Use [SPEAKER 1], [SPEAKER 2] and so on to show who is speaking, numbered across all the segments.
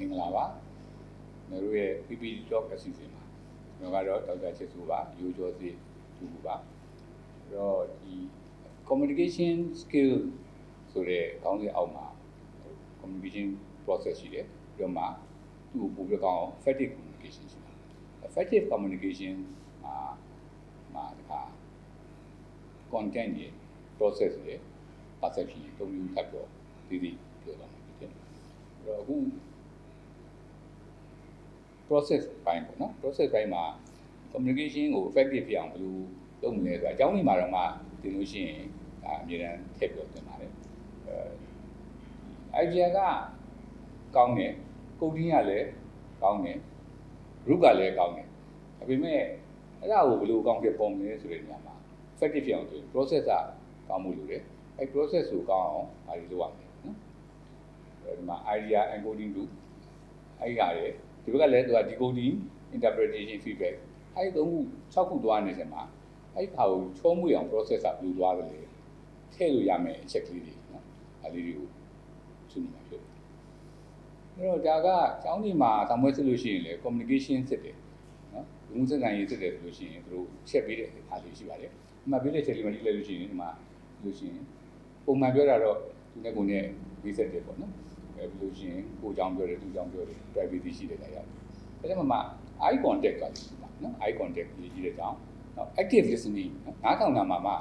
[SPEAKER 1] မင်္ဂလာပါကျွန်တော်တို့ရဲ့ PPT Talk အစီအစဉ်မှာကျွန်တော်ကတော့ဒေါက်တာချစ်စုပါရိုးကျော်စီသူပါအဲ့တော့ဒီ communication skill ဆိုတဲ့ခေါင်းစဉ်အောက်မှာ communication process ရှိတယ်ပြီးတော့မှသူ့ကိုပို့ပြကောင်းအောင် effective communication ရှိတယ် effective communication မှာမှာတခါ content ရဲ့ process ရဲ့ perception ရဲ့သုံးမျိုးထပ်တော့ဒီဒီပြောတော့မှာဖြစ်တယ်အဲ့တော့အခု process ဘိုင်းပေါ့နော် process ဘိုင်းမှာ communication ကို effective ဖြစ်အောင်ဘယ်လိုလုပ်မလဲဆိုတာအကြောင်းလေးမှာတော့မှသင်လို့ရှိရင်ဒါအမြဲတမ်းထည့်ပြောသင်ပါတယ်အဲ idea ကကောင်းတယ် coding ကလည်းကောင်းတယ် group ကလည်းကောင်းတယ်ဒါပေမဲ့အဲ့ဒါကိုဘယ်လိုကောင်းဖြစ်ပုံလဲဆိုတဲ့နေရာမှာ effective ဖြစ်အောင်ဆိုရင် process ကကောင်းမှုလိုတယ်အဲ process ကိုကောင်းအောင်ဒါတွေလုပ်ရမယ်နော်အဲဒီမှာ idea encoding group အဲ့ဒီဟာတွေဒီ ဘက်ကလည်းသူက decoding interpretation feedback အဲ့ဒီသုံးခု6ခုသွားနေစမှာအဲ့ဒီဟာကိုချုံးမှုအောင် process ကဘယ်လိုသွားသလဲထည့်လို့ရမယ်အချက်ကလေးတွေနော်အဲ့ဒီတွေကိုဆွေးနွေးမှာဖြစ်အဲ့တော့ဒါကကျောင်းဒီမှာသံပွဲစစ်လို့ရှိရင်လေ communication စစ်တယ်နော်လူမှုစက်ဆံရေးစစ်တယ်ဆိုလို့ရှိရင်သူတို့ချက်ပေးတဲ့အားလေးရှိပါတယ်ဒီမှာပေးတဲ့ချက်လေးမှကြည့်လိုက်လို့ရှိရင်ဒီမှာလို့ရှိရင်ပုံမှန်ပြောတာတော့ဒီနေ့ကိုနဲ့ပြီးဆက်တယ်ပေါ့နော် အဲပြီးလို့ရှိရင်ကိုကြောင်ပြောတယ်သူကြောင်ပြောတယ် privacy ရှိတယ်တရားရတယ်အဲဒါမှမှ eye contact ကရှိပါနော် eye contact ကြီးကြီးတဲ့ကြောင်နော် active listening နော်နားထောင်တာမှာမှ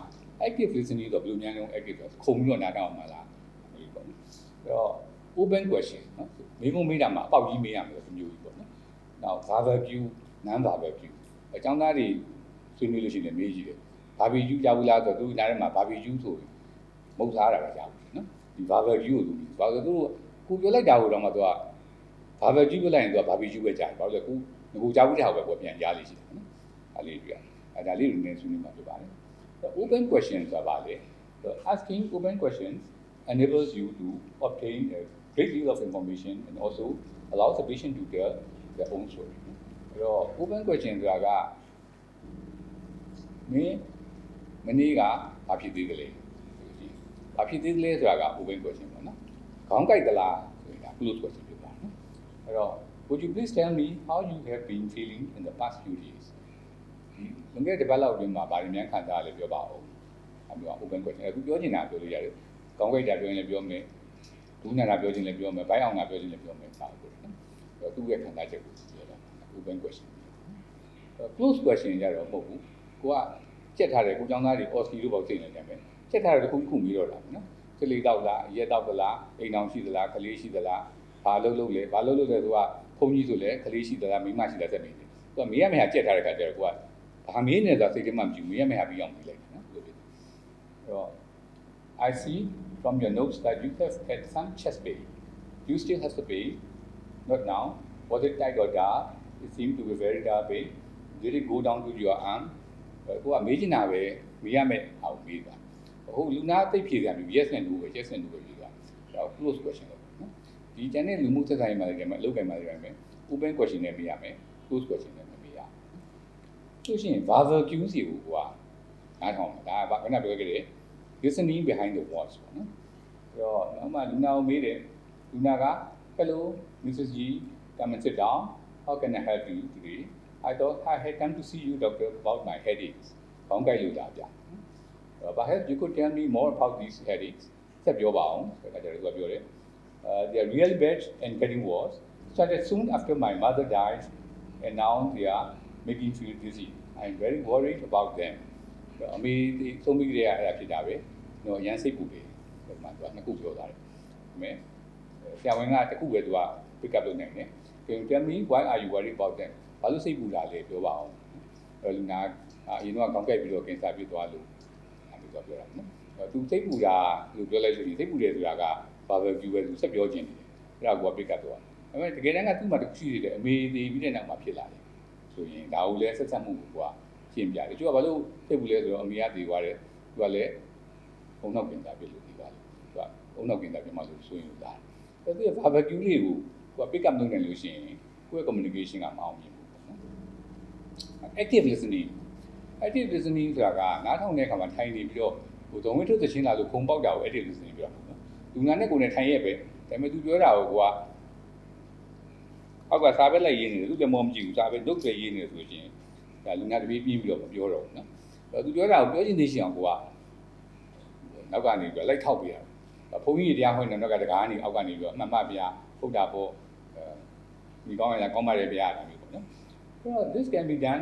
[SPEAKER 1] active listening ဆိုတော့ဘယ်လိုများလဲ active ဆိုခုံပြီးတော့နားထောင်မှာလားဒီပေါ့နော်အဲ့တော့ open question နော်မိကုံးမေးတာမှာအပေါက်ကြီးမေးရမယ်ဒီမျိုးကြီးပေါ့နော်နောက် verbal cue non verbal cue အကြောင်းသားတွေဆွေးနွေးလို့ရှိရင်မေးကြည့်တယ် barbecue ကြောက်ဘူးလားဆိုတော့သူနားထဲမှာ barbecue ဆိုမုတ်စားတာပဲကြောက်ဘူးနော်ဒီ verbal cue ကိုသူဘာလို့သူ ကိုပြောလိုက်တာကိုတော့မှသူက barbecue ပြောလိုက်ရင်သူက barbecue ပဲကြားတယ်ဘာလို့လဲကိုငကိုကြောက်ဘူးတဲ့ဟာပဲပြန်ကြားလေးရှိတယ်နော်အဲ့လေးတွေ့ရအဲ့ဒါလေးတွေနည်းဆွေးနွေးမှာဖြစ်ပါတယ် open question ဆိုတာပါလေ asking open questions enables you to obtain a great deal of information and also allows the patient to tell their own story အဲ့တော့ open question ဆိုတာကမင်းမနေ့ကဘာဖြစ်သေးသလဲဘာဖြစ်သေးသလဲဆိုတာက open question ပေါ့နော် ခေါင်းကြိုက်သလားဆိုတာ close question ဖြစ်ပါနော်အဲ့တော့ would you please tell me how you have been feeling in the past few days လွန်ခဲ့တဲ့တစ်ပတ်လောက်အတွင်းမှာဗားရင်းများခံစားရလဲပြောပါဦးအမျိုး open question အခုပြောချင်တာပြောလို့ရတယ်ခေါင်းကြိုက်တာပြောရင်လည်းပြောမယ်ဒူးနာတာပြောချင်လည်းပြောမယ်ဘိုင်းအောင်တာပြောချင်လည်းပြောမယ်ပါဘူးနော်အဲ့တော့သူ့ရဲ့ခံစားချက်ကိုပြောတာ open question close question ကြတော့မဟုတ်ဘူးကိုကကြက်ထားတယ်ကိုကျောင်းသားတွေ OSCE လို့ပေါ့သိနေတယ်ပဲကြက်ထားတယ်တစ်ခုခုပြီးတော့တာနော် ကလေးတောက်လားရဲတောက်သလားအိမ်အောင်ရှိသလားကလေးရှိသလားဘာလုပ်လုပ်လဲဘာလုပ်လုပ်လဲသူကဘုန်းကြီးဆိုလဲကလေးရှိသလားမိမရှိလားသက်နေတယ်သူကမေးရမေးဟာကြက်ထားတဲ့ခါကျတော့ကိုကဘာမေးနေဆိုတာစိတ်ထဲမှာမကြည့်မေးရမေးဟာပြီးအောင်ပြီးလိုက်တယ်နော်လို့ဖြစ်တယ်အဲ့တော့ I see from your notes that you have had some chest pain you still have the pain not now was it tight or dark it seemed to be very dark pain did it go down to your arm ကိုကမေးချင်တာပဲမေးရမယ်အောင်မေးတာ ဟုတ်လူနာသိဖြေတယ်မျိုး yes နဲ့ no ပဲ yes နဲ့ no ပဲဖြေတာဒါ close question လို့နော်ဒီကျန်တဲ့လူမှုသက်ဆိုင်မှာလည်းအလုပ်ကိုင်မှာလည်းပဲ open question နဲ့မေးရမယ် close question နဲ့မေးရလို့ရှိရင် verbal cue စီကိုကနားထောင်ဒါကခဏပြောခဲ့တယ် listening behind the words ပေါ့နော်အဲ့တော့နောက်မှလူနာကိုမေးတယ်လူနာက hello mrs g come and sit down how can i help you today I thought I had come to see you doctor about my headaches ခေါင်းကိုက်လို့လာပြ perhaps you could tell me more about these headaches ဆက်ပြောပါအောင်ဆိုတော့ကျွန်တော်ပြောတယ် they are really bad and getting worse started soon after my mother died and now they are making me feel dizzy I'm very worried about them အမေသုံးမိကြရအဲ့ဒါဖြစ်တာပဲတော့အရန်စိတ်ပူတယ်ဒီမှာသူကနှစ်ခုပြောထားတယ်ဒါပေမဲ့ဆရာဝန်ကတစ်ခုပဲသူက pick up လုပ်နိုင်တယ် Can you tell me why are you worried about them ဘာလို့စိတ်ပူတာလဲပြောပါအောင်အဲ့လူနာအရင်တော့ကောင်းကက်ပြီးတော့ကင်ဆာဖြစ်သွားလို့ အဲ့လိုပြောတာနော်သူစိတ်ပူတာလို့ပြောလိုက်လို့ဒီစိတ်ပူတယ်ဆိုတာကဘာပဲပြောပဲသူဆက်ပြောခြင်းတယ်အဲ့ဒါကို pick up တော့ဒါပေမဲ့တကယ်တမ်းကသူ့မှာတစ်ခုရှိသေးတယ်အမေသေးပြီးတဲ့နောက်မှာဖြစ်လာတယ်ဆိုရင်ဒါကိုလည်းဆက်ဆက်မှုကိုကရှင်းပြတယ်သူကဘာလို့စိတ်ပူလဲဆိုတော့အမေကတည်သွားတယ်သူကလည်းဘုံနောက်ကင်ဆာဖြစ်လို့တည်သွားတယ်သူကဘုံနောက်ကင်ဆာဖြစ်မှလို့ဆိုရင်လာတယ်သူက barbecue လေးကိုကိုက pick up လုပ်နေလို့ရှိရင်ကိုယ့်ရဲ့ communication ကမအောင်မြင်ဘူး active listening active listening ဆိုတာကနားထောင်တဲ့အခါမှာထိုင်နေပြီးတော့ဟိုသုံးဝင်းထုတ်သချင်းလာလို့ခုံပေါက်တာကို active listening ပြောတာပေါ့နော်လူနာနဲ့ကိုယ်နဲ့ထိုင်ရဲ့ပဲဒါပေမဲ့သူပြောတာကိုကအောက်ကစာပဲလိုက်ရေးနေတယ်သူလည်းမောမကြည့်ဘူးစာပဲဒုတ်ပဲရေးနေတယ်ဆိုရှင်ဒါလူနာတပည့်ပြင်းပြီးတော့မပြောတော့ဘူးနော်အဲ့သူပြောတာကိုပြောချင်သေးရှိအောင်ကိုကနောက်ကနေပြီးလိုက်ထောက်ပြရတယ်ဘုန်းကြီးတရားဟောနေတော့ကတကားကနေအောက်ကနေပြီးတော့မှတ်မှတ်ပြဖုတ်တာပေါ့ဒီကောင်းရကောင်းပါတယ်ဗျာဒါမျိုးပေါ့နော်ဆိုတော့ this can be done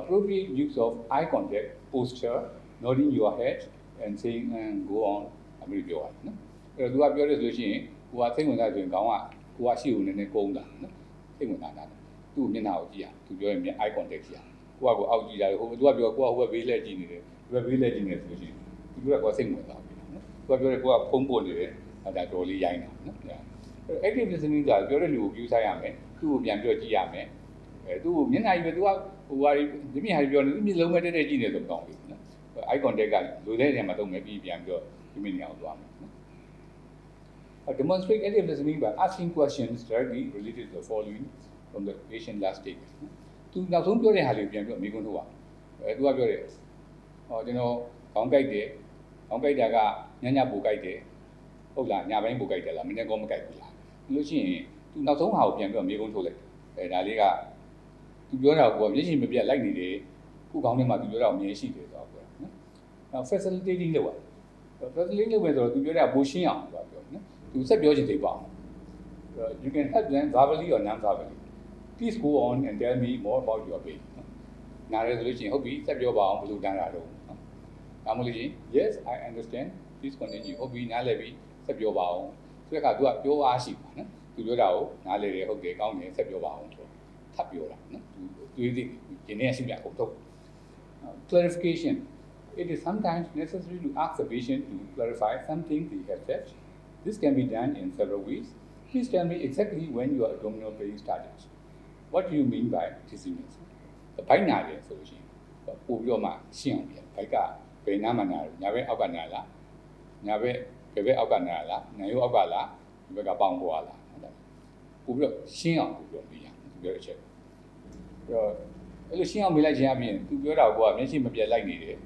[SPEAKER 1] appropriate use of eye contact posture nodding your head and saying and go on အမျိုးပြောရတယ်နော်အဲ့တော့သူကပြောတယ်ဆိုလို့ရှိရင်ကိုကစိတ်ဝင်စားဆိုရင်ခေါင်းကကိုကရှိဦးနေနေကုန်းတာနော်စိတ်ဝင်စားတာသူ့မျက်နှာကိုကြည့်ရသူပြောရင် eye contact ကြည့်ရကိုကကိုအောက်ကြည့်ရတယ်ဟိုသူကပြောကိုကဟိုဘက်ဘေးလက်ကြည့်နေတယ်ဒီဘက်ဘေးလက်ကြည့်နေတယ်ဆိုလို့ရှိရင်သူကကိုစိတ်ဝင်စားပြီနော်သူကပြောတယ်ကိုကဖုံးပို့နေတယ်အဲ့ဒါတော်လေးရိုင်းတာနော်အဲ့ active listening ကပြောတဲ့လူကို view ဆိုင်ရမယ်သူ့ကိုပြန်ပြောကြည့်ရမယ်အဲသူ့ကိုမျက်နှာကြီးပဲသူက ဟိုဟာဒီမျက်နှာကြီးပြောနေသူမျက်လုံးပဲတက်တက်ကြည့်နေဆိုကောင်းပြီနော် eye contact ကလိုတဲ့နေရာမှာတော့မယ်ပြီးပြန်ပြောဒီမိနစ်အောင်သွားမယ်နော် Uh, demonstrate active listening by asking questions directly related to the following from the patient last statement သူနောက်ဆုံးပြောတဲ့ဟာလေးကိုပြန်ပြောမိကုန်းထုတ်ပါအဲသူကပြောတယ်ဟောကျွန်တော်ခေါင်းကိုက်တယ်ခေါင်းကိုက်တာကညညပူကိုက်တယ်ဟုတ်လားညပိုင်းပူကိုက်တယ်လားမနေ့ကောမကိုက်ဘူးလားလို့ရှိရင်သူနောက်ဆုံးဟာကိုပြန်ပြောမိကုန်းထုတ်လိုက်အဲဒါလေးက သူပြောတာကိုမျက်ရှိမပြတ်လိုက်နေတယ်ခုခေါင်းထဲမှာသူပြောတာအမြင်ရှိတယ်ဆိုတော့ပြောနော်နောက် facilitating လုပ်ပါ facilitating လုပ်မယ်ဆိုတော့သူပြောတာပိုရှင်းအောင်ပြောပြောနော်သူဆက်ပြောချင်သေးပါအောင် you can help them verbally or non verbally please go on and tell me more about your pain နားရဆိုလို့ရှိရင်ဟုတ်ပြီဆက်ပြောပါအောင်ဘယ်လိုတန်းတာတော့နော်ဒါမှမဟုတ်ရင် yes i understand please continue ဟုတ်ပြီနားလည်ပြီဆက်ပြောပါအောင်ဆိုတဲ့အခါ तू ကပြောအားရှိပါနော် तू ပြောတာကိုနားလည်တယ်ဟုတ်တယ်ကောင်းတယ်ဆက်ပြောပါအောင် ဆိုထပ်ပြောတာနော် तू တွေးသိဒီနေ့ရှိမြကုန်ထုတ် clarification it is sometimes necessary to ask the patient to clarify something they have said this can be done in several ways please tell me exactly when your abdominal pain started what do you mean by dizziness ဘိုက်နာတယ်ဆိုလို့ရှိရင်ပို့ပြီးတော့မှရှင်းအောင်ပြဘိုက်ကဘယ်နားမှနာတယ်ညာဘက်အောက်ကနာလားညာဘက်ဘယ်ဘက်အောက်ကနာလားနာရုပ်အောက်ကလားဒီဘက်ကပေါင်ပေါ်လားဟုတ်တယ်ပို့ပြီးတော့ရှင်းအောင်ပို့ပြီးတော့ပြရသူ ပြောတဲ့အချက်အဲ့တော့အဲ့လိုရှင်းအောင်မေးလိုက်ခြင်းအပြင်သူပြောတာကမျက်စိမပြတ်လိုက်နေတယ်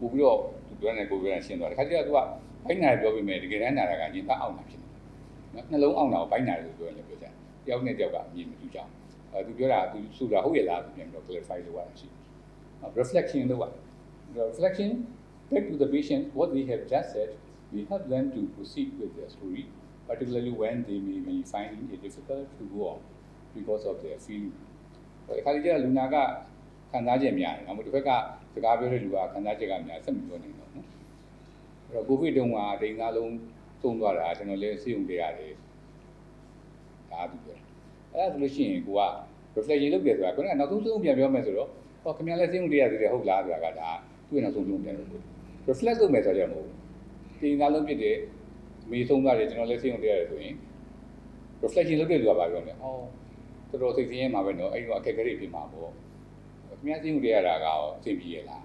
[SPEAKER 1] ပို့ပြီးတော့သူပြောနေကိုပြောနေရှင်းသွားတယ်ခါကျတော့သူကဘိုက်နာတယ်ပြောပြီးမယ်တကယ်တမ်းနာတာကညင်သားအောင်တာဖြစ်နေတယ်နော်နှလုံးအောင်တာကိုဘိုက်နာတယ်လို့ပြောရင်လည်းပြောကြတယ်တယောက်နဲ့တယောက်ကမြင်မတူကြအောင်အဲသူပြောတာသူဆိုတာဟုတ်ရဲ့လားပြန်ပြီးတော့ clarify လုပ်ရတာရှိတယ် reflection လုပ်ရတယ် reflection back to the patient what they have just said we help them to proceed with their story particularly when they may be finding it difficult to go on because of their feeling ခါလေးကျလူနာကခံစားချက်များတယ်။နောက်တစ်ဖက်ကစကားပြောတဲ့လူကခံစားချက်ကများဆက်မပြောနိုင်တော့နော်။အဲ့တော့ကိုဗစ်တုန်းကဒိန်သားလုံးသုံးသွားတာကျွန်တော်လည်းစေုံတရားတယ်။ဒါသူပြောအဲ့ဒါဆိုလို့ရှိရင်ကိုက reflection လုပ်တယ်ဆိုတာခုနကနောက်ဆုံးဆုံးပြန်ပြောမယ်ဆိုတော့ဟောခင်ဗျားလည်းစိတ်ဝင်တရားသေးတယ်ဟုတ်လားဆိုတာကဒါသူ့ရဲ့နောက်ဆုံးဆုံးပြန်လို့ reflect လုပ်မယ်ဆိုတော့မဟုတ်ဘူးတင်သားလုံးဖြစ်တယ်မေးဆုံးသွားတယ်ကျွန်တော်လည်းစိတ်ဝင်တရားတယ်ဆိုရင် reflection လုပ်တဲ့လူကဘာပြောလဲဟော တော်တော်စိတ်ဆင်းရဲမှာပဲနော်အဲ့ဒီတော့အခက်အခဲတွေဖြစ်မှာပေါ့ခင်ဗျားစိတ်ဝင်တရားတာကရောအဆင်ပြေရလား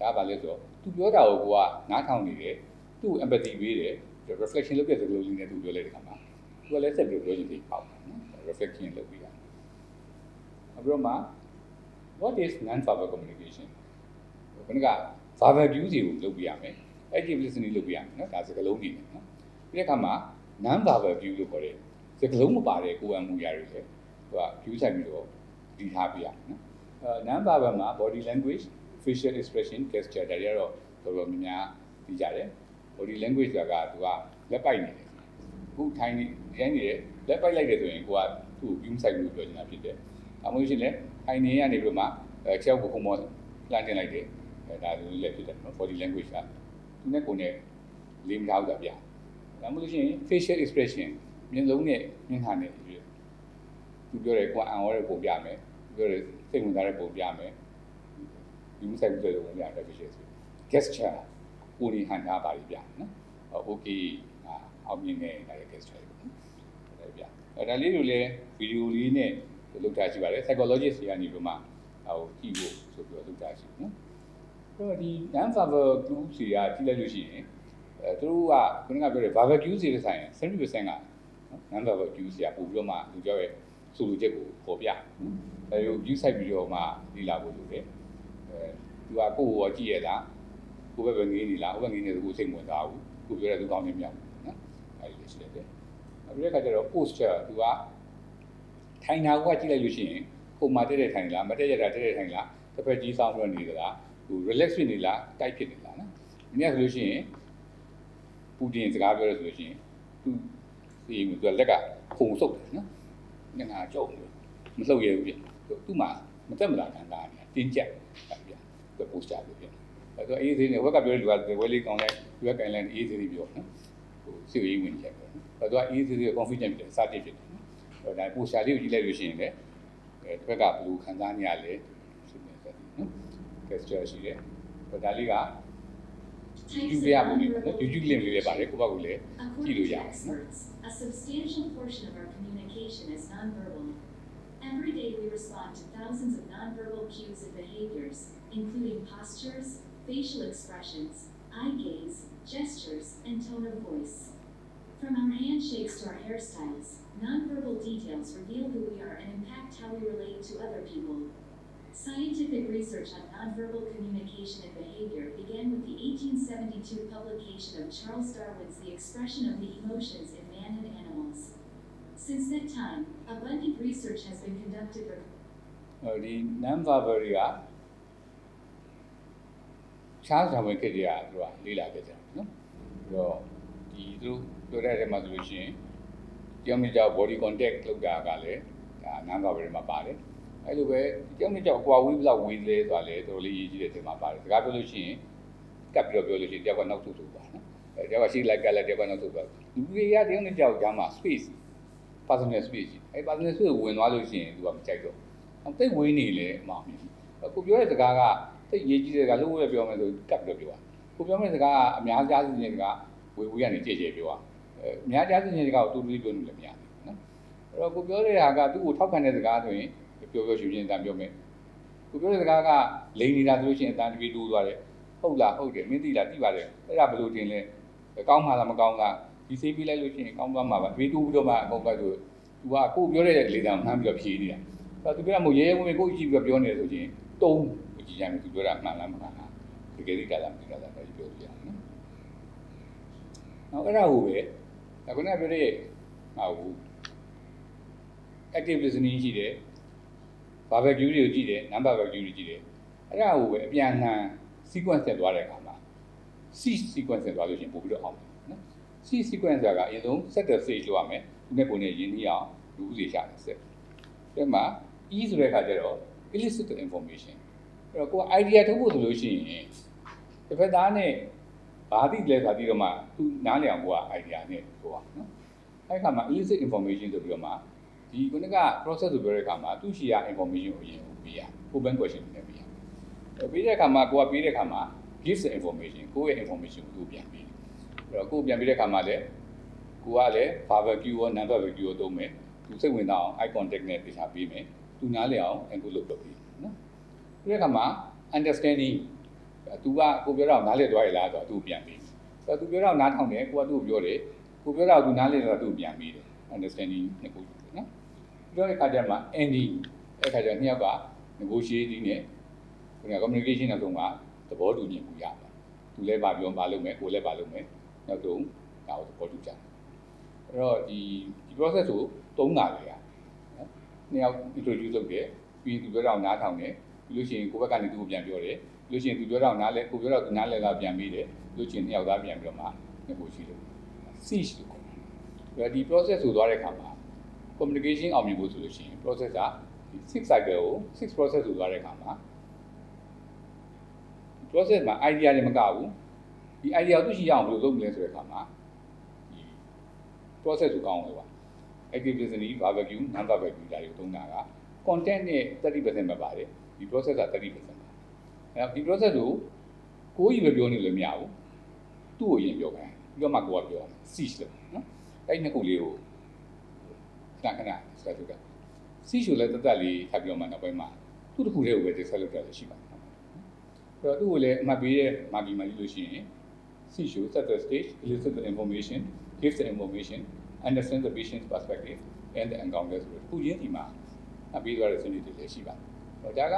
[SPEAKER 1] ဒါကဘာလဲဆိုတော့သူပြောတာကိုကိုကနားထောင်နေတယ်သူ့ empathy ပေးတယ် reflection လုပ်တဲ့စကားလုံးလေးနဲ့သူပြောလိုက်တဲ့ခါမှာသူကလည်းဆက်ပြီးပြောချင်တယ်ပေါ့နော် reflection လုပ်ပြီးတာအပြီးတော့မှ what is non verbal communication ခဏက verbal cues တွေကိုလုပ်ပြရမယ် active listening လုပ်ပြရမယ်နော်ဒါစကားလုံးနေတယ်နော်ပြီးတဲ့အခါမှာ non verbal cue လို့ခေါ်တယ်စကားလုံးမပါတဲ့ကိုယ်အမှုရာတွေလည်း သူက cue ဆိုင်ပြီးတော့ဒီထားပြရမယ်နော်အဲ non verbal မှာ body language facial expression gesture ဒါတွေကတော့တော်တော်များများသိကြတယ် body language ဆိုတာကသူကလက်ပိုက်နေတယ်အခုထိုင်နေရိုင်းနေတယ်လက်ပိုက်လိုက်တယ်ဆိုရင်ကိုကသူ့ကို cue ဆိုင်လို့ပြောချင်တာဖြစ်တယ်အမှုရှိလည်းထိုင်နေရနေပြီးမှအဲချက်ကိုခုံမောလှမ်းတင်လိုက်တယ်အဲဒါလိုလည်းဖြစ်တယ်နော် body language ကသူနဲ့ကိုယ်နဲ့လေးမထားဘူးဗျာဒါမှမဟုတ်ရှင် facial expression မျက်လုံးနဲ့မျက်နှာနဲ့ သူပြောတယ်ကိုအံ့ဩတဲ့ပုံပြမယ်ပြောတယ်စိတ်ဝင်စားတဲ့ပုံပြမယ်ဒီမဆိုင်ဘူးတဲ့ပုံပြတယ် facial gesture ကိုယ်နေဟန်ထားပါလိမ့်ဗျာနော် okay အောင်မြင်နေတာလည်း gesture ပေါ့နော်ဗျာအဲဒါလေးတွေလည်းဗီဒီယိုလေးနဲ့လုပ်တာရှိပါတယ် psychologist တွေကနေပြီးမှဟိုကြည့်ဖို့ဆိုပြီးတော့လုပ်တာရှိတယ်နော်အဲ့တော့ဒီ non verbal clues တွေကကြည့်လိုက်လို့ရှိရင်အဲသူတို့ကခုနကပြောတဲ့ verbal clues တွေဆိုင်ရင်70%က non verbal clues တွေကပို့ပြီးတော့မှလူပြောရဲ့ ဆိုလိုချက်ကိုပေါ်ပြအဲဒီ view site ပြီးတော့မှလေ့လာဖို့လိုတယ်အဲသူကကိုယ့်ကိုကြည့်ရတာကိုယ့်ဘက်ပဲငေးနေလားဟိုဘက်ငေးနေတယ်ကိုစိတ်ဝင်စားဘူးကိုပြောတဲ့သူကောင်းနေမြောက်နော်အဲဒီလိုရှိတယ်တဲ့အဲဒီခါကျတော့ posture သူကထိုင်တာကကြည့်လိုက်လို့ရှိရင်ပုံမှန်တက်တဲ့ထိုင်လားမတက်ရတာတက်တဲ့ထိုင်လားတစ်ဖက်ကြီးဆောင်ပြီးတော့နေသလားဟို relax ဖြစ်နေလားတိုက်ဖြစ်နေလားနော်ဒီနေ့ဆိုလို့ရှိရင်ပူတင်စကားပြောရဆိုလို့ရှိရင်သူဒီသူကလက်ကခုံဆုပ်တယ်နော် ညနာကြောက်နေမလှုပ်ရဘူးပြသူ့မှာမတက်မလာခံတာတင်းကျပ်တယ်ပြသူပိုစတာပြအဲ့တော့အေးသေးနေဝက်ကပြောတဲ့လူကဝဲလေးကောင်းလိုက်ဝက်ကင်လိုက်အေးသေးလေးပြောနော်ဟိုစိတ်ရေးဝင်ချက်ပဲနော်အဲ့တော့အေးသေးလေး confident ဖြစ်တယ်စတင်ဖြစ်တယ်နော်အဲ့ဒါပိုစတာလေးကိုကြည့်လိုက်လို့ရှိရင်လည်းအဲတစ်ဖက်ကဘယ်လိုခံစားနေရလဲဆိုနေတယ်နော် gesture ရှိတယ်ဟိုဒါလေးက
[SPEAKER 2] According to experts, a substantial portion of our communication is nonverbal. Every day we respond to thousands of nonverbal cues and behaviors, including postures, facial expressions, eye gaze, gestures, and tone of voice. From our handshakes to our hairstyles, nonverbal details reveal who we are and impact how we relate to other people. Scientific research on nonverbal communication and behavior began with the 1872 publication of Charles Darwin's The Expression of the Emotions in Man and Animals. Since that time, abundant research has been conducted for
[SPEAKER 1] ဟိုဒီ non verbal တွေကချားဆောင်ဝင်ခဲ့ကြရသူကလေးလာခဲ့ကြတယ်နော်ပြီးတော့ဒီသူတို့ပြောတဲ့နေရာမှာဆိုလို့ရှိရင်တယောက်နဲ့ကြောက် body contact လုပ်တာကလည်းဒါ non verbal တွေမှာပါတယ် အဲ့လိုပဲတယောက်နဲ့ကြောက်ကွာဝေးဘလောက်ဝေးလဲဆိုတာလည်းတော်တော်လေးရည်ကြီးတဲ့နေရာမှာပါတယ်စကားပြောလို့ရှိရင်ကပ်ပြီးတော့ပြောလို့ရှိရင်တယောက်ကနောက်ဆုတ်ဆုတ်ပါနော်အဲတယောက်ကရှိလိုက်ကပ်လိုက်တယောက်ကနောက်ဆုတ်ပါလူတွေကတယောက်နဲ့ကြောက်ကြားမှာ space personal space အဲ personal space ကိုဝင်သွားလို့ရှိရင်သူကမကြိုက်တော့အောင်တိတ်ဝေးနေလေအမှောင်ကိုပြောတဲ့စကားကတိတ်ရေးကြီးတဲ့စကားလို့ပဲပြောမယ်ဆိုကပ်ပြီးတော့ပြောတာကိုပြောမယ့်စကားကအများကြားစီခြင်းကဝေဝေးကနေကြဲကြဲပြောတာအဲအများကြားစီခြင်းကတူတူလေးပြောလို့လည်းမရဘူးနော်အဲ့တော့ကိုပြောတဲ့ဟာကသူ့ကိုထောက်ခံတဲ့စကားဆိုရင် ပြောပြောရှင်ရှင်အတန်ပြောမယ်ကိုပြောတဲ့စကားကလိန်နေတာဆိုလို့ရှိရင်အတန်တပြေးတိုးသွားတယ်ဟုတ်လားဟုတ်တယ်မင်းသိလားသိပါတယ်အဲ့ဒါဘယ်လိုတင်လဲကောင်းမှလားမကောင်းလားဒီစေးပြီးလိုက်လို့ရှိရင်ကောင်းသွားမှာပါပြေးတိုးပြီးတော့မှအကုန်ကဆိုသူကကိုပြောတဲ့လေတံမှန်းပြီးတော့ဖြေးနေတာအဲ့သူပြောမှုရဲရဲဝံ့ဝံ့ကိုကြည့်ပြီးတော့ပြောနေတယ်ဆိုချင်းတုံးကိုကြည့်ကြမယ်သူပြောတာမှန်လားမမှန်လားတကယ်ဒီကလာမဒီကလာပဲပြောပြရအောင်နော်။နောက်အဲ့ဒါကိုပဲဒါကနပြောတဲ့ဟာကို active listening ရှိတယ် barbecue တွေကိုကြည့်တယ် non barbecue တွေကြည့်တယ်အဲ့ဒါကိုပဲအပြန်အလှန် sequence ဆက်သွားတဲ့အခါမှာ C sequence ဆက်သွားလို့ရှိရင်ပို့ပြီးတော့အောင်တယ်နော် C sequence ဆိုတာကအရင်ဆုံး set the stage လုပ်ရမယ်သူနဲ့ပုံနဲ့ရင်းနှီးအောင်လူဦးစီရှာတယ် set အဲ့မှာ E ဆိုတဲ့အခါကျတော့ illicit information အဲ့တော့ကိုယ် idea ထုတ်ဖို့ဆိုလို့ရှိရင်တစ်ဖက်သားနဲ့ဘာသိလဲဆိုတာပြီးတော့မှသူနားလည်အောင်ကိုက idea နဲ့ဟိုပါနော်အဲ့ခါမှာ illicit information ဆိုပြီးတော့မှ ဒီခုနက process ဆိုပြောတဲ့အခါမှာသူရှိရ information ကိုအရင်ပေးရ open question နဲ့ပေးရအဲ့ပေးတဲ့အခါမှာကိုကပေးတဲ့အခါမှာ give the information ကိုယ့်ရဲ့ information ကိုသူပြန်ပေးတယ်အဲ့တော့ကိုယ်ပြန်ပေးတဲ့အခါမှာလည်းကိုကလည်း barbecue ရော non barbecue ရောသုံးမယ်သူစိတ်ဝင်စားအောင် eye contact နဲ့တရားပေးမယ်သူနားလည်အောင် encode လုပ်ပေးနော်ဒီအခါမှာ understanding သူကကိုပြောတာကိုနားလည်သွားရလားဆိုတော့သူ့ပြန်ပေးဆိုတော့သူပြောတာကိုနားထောင်တယ်ကိုကသူ့ကိုပြောတယ်ကိုပြောတာကိုသူနားလည်တော့သူ့ပြန်ပေးတယ် understanding နဲ့ကိုနော် ပြောတဲ့အခါကျမှ ending အဲ့ခါကျနှစ်ယောက်က negotiating နဲ့ခုနက communication နောက်ဆုံးကသဘောတူညီမှုရပါသူလည်းပါပြောပါလုပ်မယ်ကိုလည်းပါလုပ်မယ်နောက်ဆုံးဒါကိုသဘောတူကြတယ်အဲ့တော့ဒီဒီ process ကိုသုံးတာလေရနော်နှစ်ယောက် introduce လုပ်တယ်ပြီးသူပြောတာကိုနားထောင်တယ်ပြီးလို့ရှိရင်ကိုယ့်ဘက်ကနေသူ့ကိုပြန်ပြောတယ်ပြီးလို့ရှိရင်သူပြောတာကိုနားလဲကိုပြောတာကိုနားလဲလာပြန်ပြီးတယ်ပြီးလို့ရှိရင်နှစ်ယောက်သားပြန်ပြီးတော့မှ negotiate လုပ် siege လို့ခေါ်တယ်ဒီ process ဆိုသွားတဲ့အခါမှာ communication အောင်မြင်ဖို့ဆိုလို့ရှိရင် process ကဒီ6 cycle ကို6 process ဆိုသွားတဲ့အခါမှာ process မှာ idea တွေမကဘူးဒီ idea ကိုသူရှိရအောင်ဘယ်လိုလုပ်မလဲဆိုတဲ့အခါမှာဒီ process ကိုကောင်းလို့ပါ active listening barbecue non barbecue ဒါတွေကိုသုံးတာက content နဲ့30%ပဲပါတယ်ဒီ process က30%ပါအဲ့တော့ဒီ process ကိုကိုယ်ကြီးပဲပြောနေလို့မရဘူးသူ့ကိုရင်ပြောခိုင်းပြီးတော့မှကိုကပြော siege လို့နော်အဲ့ဒီနှစ်ခုလေးကို ခဏခဏ start လုပ်တာ siege ကိုလည်းတသက်လေးထပ်ပြောမှနောက်ပိုင်းမှာသူ့တစ်ခုလေးကိုပဲ discuss လုပ်တာလည်းရှိပါတယ်အဲ့တော့သူ့ကိုလည်းအမှတ်ပေးတဲ့မာဂီမာကြီးလို့ရှိရင် siege ကို set the stage elicit the information give the information understand the patient's perspective and the encounter ဆိုတော့ခုချင်းဒီမှာအပြီးသွားတဲ့စနစ်တွေလည်းရှိပါတယ်။ဒါက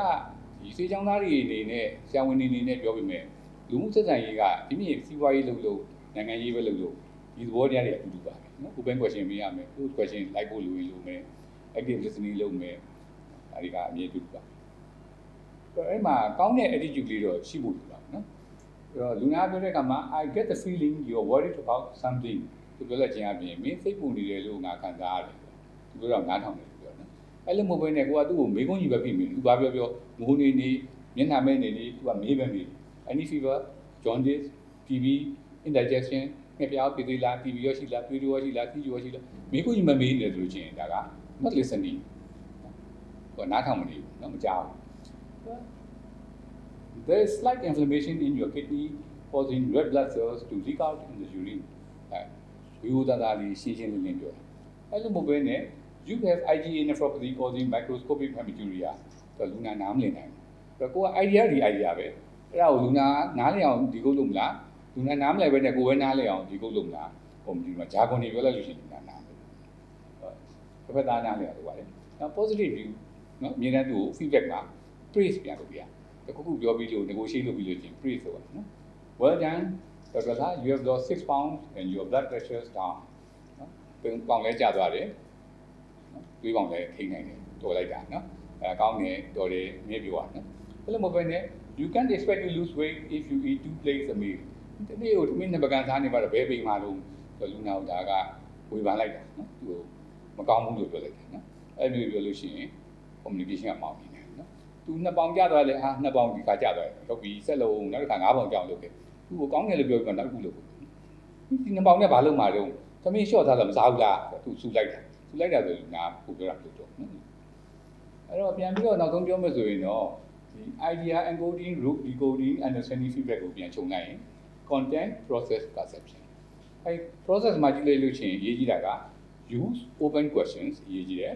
[SPEAKER 1] ဒီစေချောင်းသားတွေအနေနဲ့ဆရာဝန်တွေအနေနဲ့ပြောပြမယ်လူမှုဆက်ဆံရေးကဒီနေ့စီးပွားရေးလုပ်လို့နိုင်ငံရေးပဲလုပ်လို့ဒီသဘောတရားတွေအတူတူပါပဲ နော် open question မေးရမယ် close question လိုက်ဖို့လိုရင်လိုမယ် active listening လုပ်မယ်ဒါတွေကအမြဲတူပါအဲ့အဲ့မှာကောင်းတဲ့ attitude လေးတော့ရှိဖို့လိုတာနော်အဲ့တော့လူနာပြောတဲ့အခါမှာ I get the feeling you are worried about something သူပြောလိုက်ခြင်းအပြင်မင်းစိတ်ပူနေတယ်လို့ငါခံစားရတယ်သူပြောတော့ငါထောင်တယ်ပြောနော်အဲ့လိုမဟုတ်ဘဲနဲ့ကိုကသူ့ကိုမေးခွန်းကြီးပဲပြင်ပြီသူဘာပြောပြောငိုနေနေမျက်နှာမဲနေနေသူကမေးပဲမေး any fever jaundice TB indigestion ငါတရားပြည်သေးလား TV ရောရှိလားပြည်တော်ရှိလားခီးရောရှိလားမိကိုကြီးမမေးနေတယ်ဆိုချင်းဒါက not listening ဟိုနားထောင်မနေဘူးနော်မကြောက် there is slight inflammation in your kidney causing red blood cells to leak out in the urine အဲရိုးသားသားလေးရှင်းရှင်းလင်းလင်းပြောတာအဲ့လိုမဟုတ်ဘဲနဲ့ you have IgA nephropathy causing microscopic hematuria တော့လူနာနားမလည်နိုင်ဘူးဒါကိုက idea ဒီ idea ပဲအဲ့ဒါကိုလူနာနားလည်အောင်ဒီကုတ်လို့မလား လူနာနားမလည်ဘဲနဲ့ကိုယ်ပဲနားလည်အောင်ဒီကုတ်လို့မလားဟိုမကြည့်မှာဂျာကွန်တွေပြောလိုက်လို့ရှိရင်လူနာနားမလည်ဟုတ်ဘယ်ဘက်သားနားလည်ရတယ်ကွာလေနောက် positive view နော်အမြင်နဲ့သူ့ကို feedback မှာ praise ပြန်လုပ်ပြရတခုခုပြောပြီးလို့ negotiate လုပ်ပြီးလို့ချင်း praise ဆိုတာနော် well done Dr. La you have lost 6 pounds and your blood pressure is down နော်ပြန်ပေါင်လဲကျသွားတယ်နော်တွေးပေါင်လဲထိနိုင်တယ်တော်လိုက်တာနော်အဲကောင်းတယ်တော်တယ်မြဲပြောတာနော်အဲ့လိုမဟုတ်ဘဲနဲ့ you can't expect to lose weight if you eat two plates a meal ဒီနေ့ကိုသမင်းနှစ်ပကံစားနေပါတော့ဘယ်ပိန်မှလုံးလူနာဒါကဝေဖန်လိုက်တာနော်သူမကောင်းဘူးလို့ပြောလိုက်တယ်နော်အဲ့လိုပြောလို့ရှိရင် communication ကမောင်းနေတယ်နော်သူနှစ်ပေါင်ကျသွားတယ်ဟာနှစ်ပေါင်ဒီခါကျသွားတယ်ဟုတ်ပြီဆက်လုံးနောက်တစ်ခါငါးပေါင်ကျအောင်လုပ်ခဲ့သူကိုကောင်းတယ်လို့ပြောပြီးတော့နောက်တစ်ခုလုပ်ဒီနှစ်ပေါင်နဲ့ဘာလုပ်မှာတော့သမင်းလျှော့ထားလို့မစားဘူးလားသူစူလိုက်တာစူလိုက်တာဆိုငါကိုပြောတာလို့တော့နော်အဲ့တော့ပြန်ပြီးတော့နောက်ဆုံးပြောမယ်ဆိုရင်တော့ဒီ idea encoding root decoding understanding feedback ကိုပြန်ခြုံလိုက်ရင် content process perception အဲ process မှာကြည့်လိုက်လို့ရှိရင်ရေးကြည့်တာက use open questions ရေးကြည့်တယ်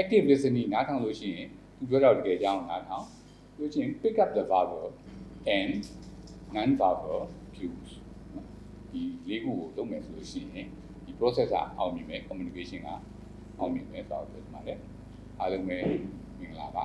[SPEAKER 1] active listening နားထောင်လို့ရှိရင်သူပြောတော့တကယ်ကြောင်းနားထောင်လို့ရှိရင် pick up the verbal and non verbal cues နော်ဒီလေးခုကိုလုပ်မယ်ဆိုလို့ရှိရင်ဒီ process ကအောင်မြင်မယ် communication ကအောင်မြင်မယ်ဆိုတော့ဒီမှာလေအားလုံးပဲမင်္ဂလာပါ